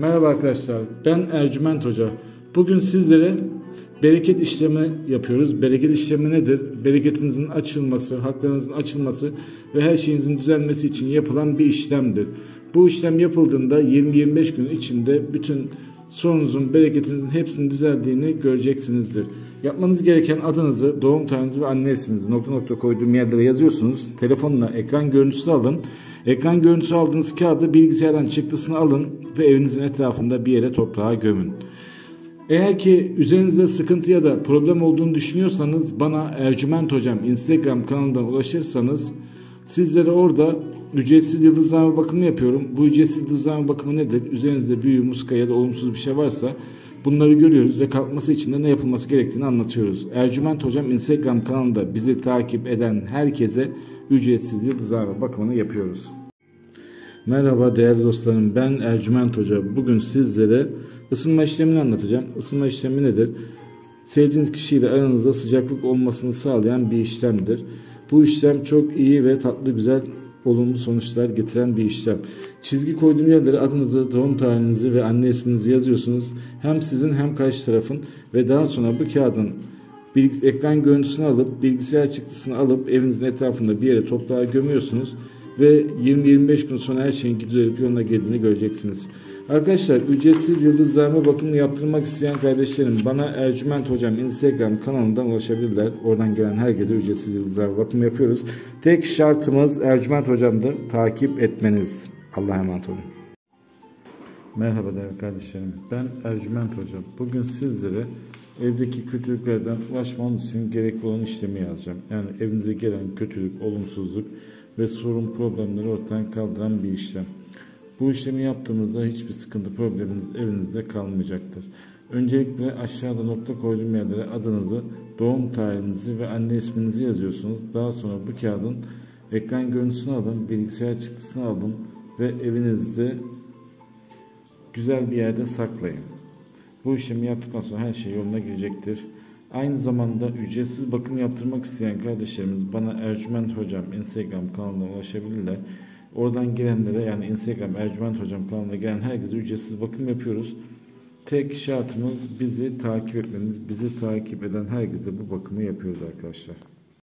Merhaba arkadaşlar, ben Ercüment Hoca. Bugün sizlere bereket işlemi yapıyoruz. Bereket işlemi nedir? Bereketinizin açılması, haklarınızın açılması ve her şeyinizin düzelmesi için yapılan bir işlemdir. Bu işlem yapıldığında 20-25 gün içinde bütün sorunuzun, bereketinizin hepsinin düzeldiğini göreceksinizdir. Yapmanız gereken adınızı, doğum tarihinizi ve anne isminizi nokta nokta koyduğum yerlere yazıyorsunuz. Telefonla ekran görüntüsü alın. Ekran görüntüsü aldığınız kağıdı bilgisayardan çıktısını alın ve evinizin etrafında bir yere toprağa gömün. Eğer ki üzerinizde sıkıntı ya da problem olduğunu düşünüyorsanız bana Ercüment Hocam Instagram kanalından ulaşırsanız sizlere orada ücretsiz yıldızlama bakımı yapıyorum. Bu ücretsiz yıldızlama bakımı nedir? Üzerinizde büyü, muska ya da olumsuz bir şey varsa bunları görüyoruz ve kalkması için de ne yapılması gerektiğini anlatıyoruz. Ercüment Hocam Instagram kanalında bizi takip eden herkese ücretsiz yıldızlama bakımını yapıyoruz. Merhaba değerli dostlarım ben Ercüment Hoca. Bugün sizlere ısınma işlemini anlatacağım. Isınma işlemi nedir? Sevdiğiniz kişiyle aranızda sıcaklık olmasını sağlayan bir işlemdir. Bu işlem çok iyi ve tatlı güzel olumlu sonuçlar getiren bir işlem. Çizgi koyduğum yerlere adınızı, doğum tarihinizi ve anne isminizi yazıyorsunuz. Hem sizin hem karşı tarafın ve daha sonra bu kağıdın ekran görüntüsünü alıp bilgisayar çıktısını alıp evinizin etrafında bir yere toprağa gömüyorsunuz ve 20-25 gün sonra her şeyin düzelip yoluna geldiğini göreceksiniz. Arkadaşlar ücretsiz yıldızlarma bakımını yaptırmak isteyen kardeşlerim bana Ercüment Hocam Instagram kanalından ulaşabilirler. Oradan gelen herkese ücretsiz yıldızlarma bakımı yapıyoruz. Tek şartımız Ercüment Hocam'dır. Takip etmeniz. Allah'a emanet olun. Merhaba değerli kardeşlerim. Ben Ercüment Hocam. Bugün sizlere evdeki kötülüklerden ulaşmanız için gerekli olan işlemi yazacağım. Yani evinize gelen kötülük, olumsuzluk ve sorun problemleri ortadan kaldıran bir işlem. Bu işlemi yaptığımızda hiçbir sıkıntı probleminiz evinizde kalmayacaktır. Öncelikle aşağıda nokta koyduğum yerlere adınızı, doğum tarihinizi ve anne isminizi yazıyorsunuz. Daha sonra bu kağıdın ekran görüntüsünü alın, bilgisayar çıktısını alın ve evinizde güzel bir yerde saklayın. Bu işlemi yaptıktan sonra her şey yoluna girecektir. Aynı zamanda ücretsiz bakım yaptırmak isteyen kardeşlerimiz bana Ercüment Hocam Instagram kanalına ulaşabilirler. Oradan gelenlere yani Instagram Ercüment Hocam kanalına gelen herkese ücretsiz bakım yapıyoruz. Tek şartımız bizi takip etmeniz. Bizi takip eden herkese bu bakımı yapıyoruz arkadaşlar.